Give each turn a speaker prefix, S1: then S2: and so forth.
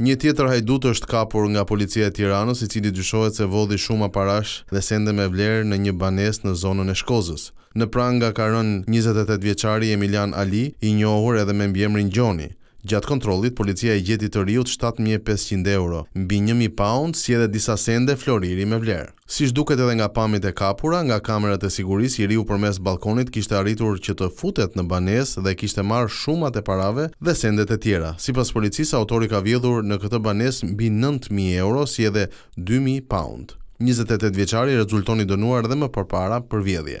S1: Një tjetër hajdut është kapur nga Policia e Tiranës, i cili dyshohet se vodhi shuma parash dhe sende me vlerë në një banesë në zonën e Shkozës. Në pranga ka rënë njëzet e tetë vjeçari Emilian Ali, i njohur edhe me mbiemrin Gjoni. Gjatë kontrollit, policia i gjeti të riut shtatë mijë e pesëqind euro, mbi një mijë paund, si edhe disa sende floriri me vlerë. Siç duket edhe nga pamjet e kapura nga kamerat e sigurisë i riu përmes ballkonit kishte arritur që të futet në banesë dhe kishte marrë shumat e parave dhe sendet e tjera. Sipas policisë autori ka vjedhur në këtë banesë mbi nëntë mijë euro si edhe dy mijë paund. Njëzet e tetë vjeçari rezulton i dënuar edhe më përpara për vjedhje.